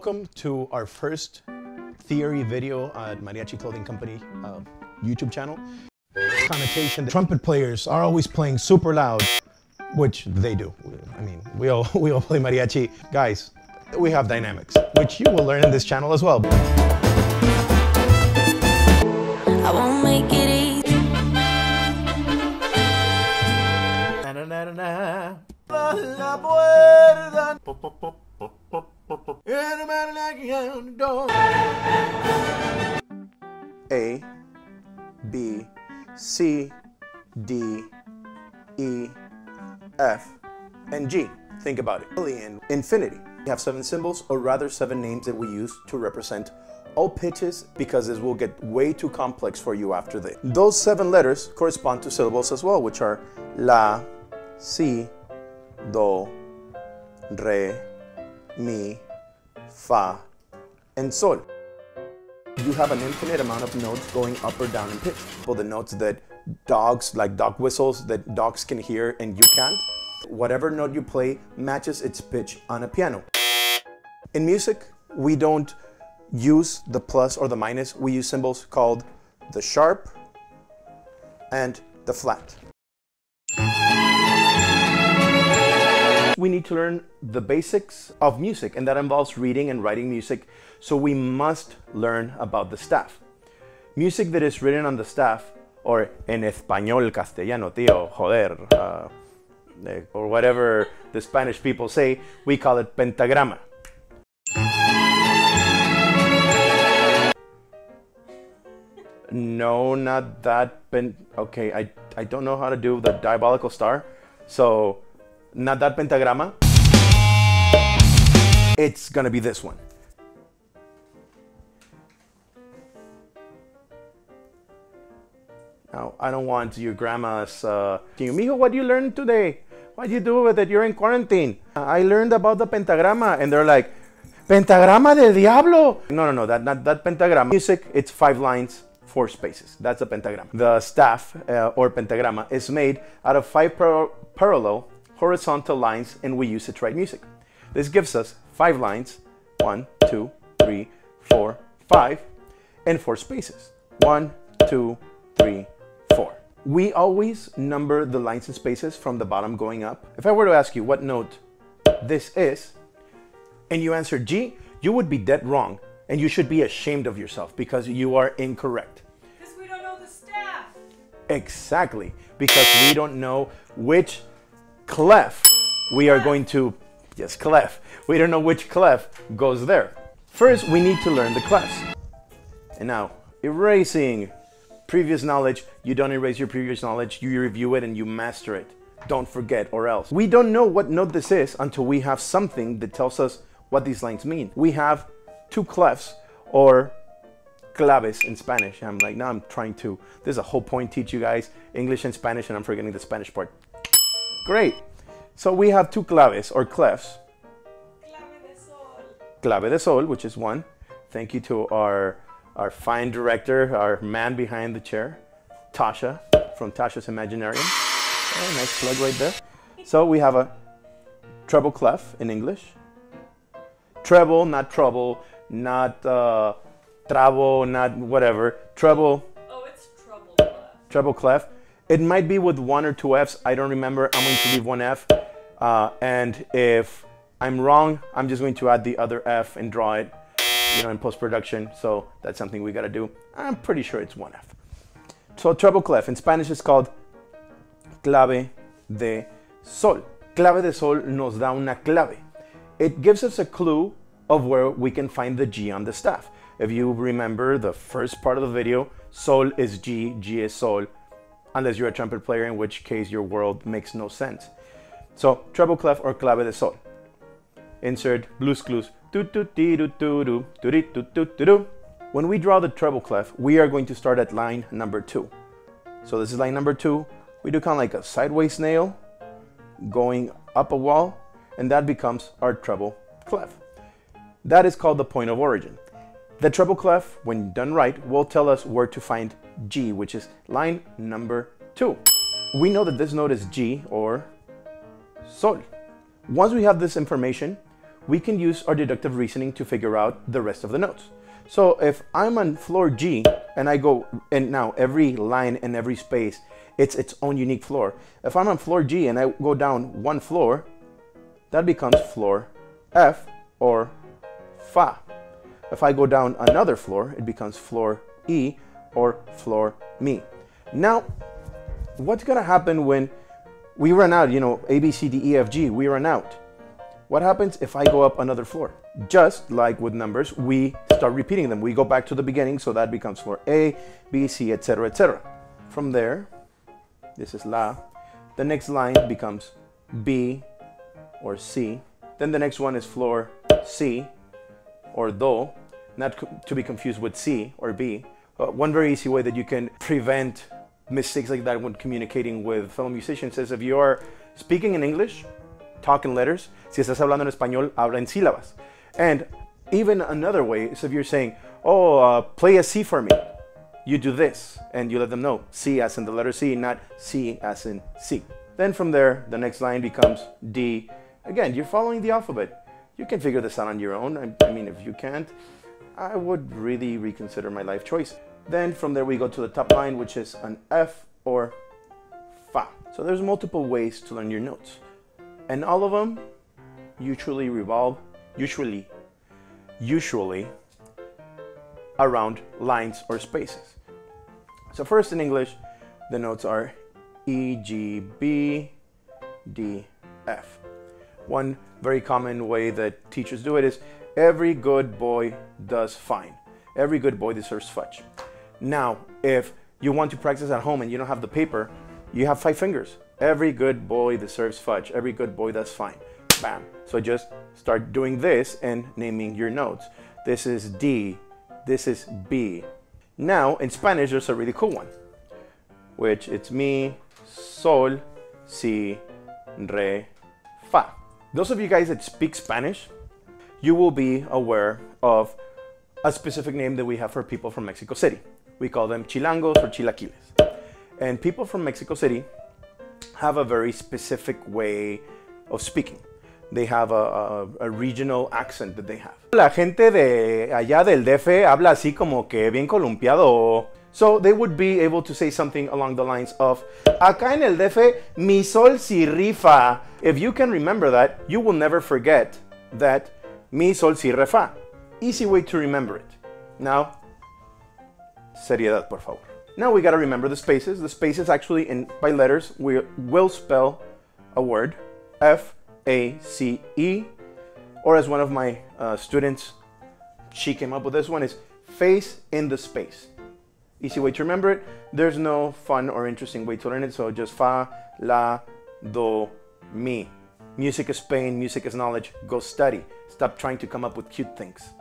Welcome to our first theory video at Mariachi Clothing Company uh, YouTube channel. Connotation, the trumpet players are always playing super loud, which they do. I mean, we all, we all play mariachi. Guys, we have dynamics, which you will learn in this channel as well. I won't make it easy. A, B, C, D, E, F, and G. Think about it. In infinity, we have seven symbols, or rather seven names that we use to represent all pitches because this will get way too complex for you after this. Those seven letters correspond to syllables as well, which are La, Si, Do, Re, Mi, Fa, and Sol. You have an infinite amount of notes going up or down in pitch. For the notes that dogs, like dog whistles, that dogs can hear and you can't. Whatever note you play matches its pitch on a piano. In music, we don't use the plus or the minus. We use symbols called the sharp and the flat. We need to learn the basics of music, and that involves reading and writing music, so we must learn about the staff. Music that is written on the staff, or en español castellano, tío, joder, uh, eh, or whatever the Spanish people say, we call it pentagrama. No, not that. Pen- okay, I, I don't know how to do the diabolical star. So, not that pentagrama. It's gonna be this one. Now, I don't want your grandma's, uh, Mijo, what you learn today? What you do with it? You're in quarantine. I learned about the pentagrama. And they're like, pentagrama del diablo. No, no, no, that, not that pentagrama. Music, it's five lines, four spaces. That's a pentagram. The staff uh, or pentagrama is made out of five par parallel horizontal lines and we use it to write music. This gives us five lines, one, two, three, four, five, and four spaces. One, two, three, four. We always number the lines and spaces from the bottom going up. If I were to ask you what note this is, and you answer G, you would be dead wrong and you should be ashamed of yourself because you are incorrect. Because we don't know the staff. Exactly, because we don't know which clef we are going to, yes, clef. We don't know which clef goes there. First, we need to learn the clefs. And now, erasing previous knowledge, you don't erase your previous knowledge, you review it and you master it. Don't forget or else. We don't know what note this is until we have something that tells us what these lines mean. We have two clefs or claves in Spanish. I'm like, now I'm trying to, there's a whole point teach you guys English and Spanish and I'm forgetting the Spanish part. Great. So we have two claves or clefs. Clave de sol. Clave de Sol, which is one. Thank you to our, our fine director, our man behind the chair, Tasha from Tasha's Imaginarium. Oh, nice plug right there. So we have a treble clef in English. Treble, not trouble, not uh, trabo, not whatever. Treble, Oh, it's trouble left. treble clef. It might be with one or two Fs. I don't remember. I'm going to leave one F. Uh, and if I'm wrong, I'm just going to add the other F and draw it, you know, in post-production. So that's something we got to do. I'm pretty sure it's one F. So treble clef in Spanish is called clave de sol. Clave de sol nos da una clave. It gives us a clue of where we can find the G on the staff. If you remember the first part of the video, sol is G, G is sol, unless you're a trumpet player, in which case your world makes no sense. So treble clef or clave de sol. Insert Blue's Clues. When we draw the treble clef, we are going to start at line number two. So this is line number two. We do kind of like a sideways nail going up a wall, and that becomes our treble clef. That is called the point of origin. The treble clef, when done right, will tell us where to find G, which is line number two. We know that this note is G or Sol. Once we have this information, we can use our deductive reasoning to figure out the rest of the notes. So if I'm on floor G and I go, and now every line and every space, it's its own unique floor. If I'm on floor G and I go down one floor, that becomes floor F or Fa. If I go down another floor, it becomes floor E or floor Mi. Now, what's gonna happen when we run out, you know, A, B, C, D, E, F, G, we run out. What happens if I go up another floor? Just like with numbers, we start repeating them. We go back to the beginning, so that becomes floor A, B, C, etc., etc. From there, this is La. The next line becomes B or C. Then the next one is floor C or Do, not to be confused with C or B. Uh, one very easy way that you can prevent mistakes like that when communicating with fellow musicians is if you are speaking in English, talk in letters. Si estás hablando en español, habla en sílabas. And even another way is if you're saying, oh, uh, play a C for me. You do this and you let them know C as in the letter C, not C as in C. Then from there, the next line becomes D. Again, you're following the alphabet. You can figure this out on your own. I, I mean, if you can't, I would really reconsider my life choice. Then from there, we go to the top line, which is an F or Fa. So there's multiple ways to learn your notes. And all of them usually revolve, usually, usually around lines or spaces. So first in English, the notes are E, G, B, D, F. One very common way that teachers do it is every good boy does fine. Every good boy deserves fudge. Now, if you want to practice at home and you don't have the paper, you have five fingers. Every good boy deserves fudge. Every good boy does fine. Bam. So just start doing this and naming your notes. This is D. This is B. Now, in Spanish, there's a really cool one, which it's mi, sol, si, re, fa. Those of you guys that speak Spanish, you will be aware of a specific name that we have for people from Mexico City. We call them chilangos or chilaquiles. And people from Mexico City have a very specific way of speaking. They have a, a, a regional accent that they have. La gente de allá del DF habla así como que bien columpiado. So they would be able to say something along the lines of Acá en el DF mi sol si rifa. If you can remember that, you will never forget that mi sol si refa. Easy way to remember it. Now, seriedad, por favor. Now we gotta remember the spaces. The spaces actually, in by letters, we will spell a word, F A C E, or as one of my uh, students, she came up with this one is face in the space. Easy way to remember it. There's no fun or interesting way to learn it. So just fa, la, do, mi. Music is pain. Music is knowledge. Go study. Stop trying to come up with cute things.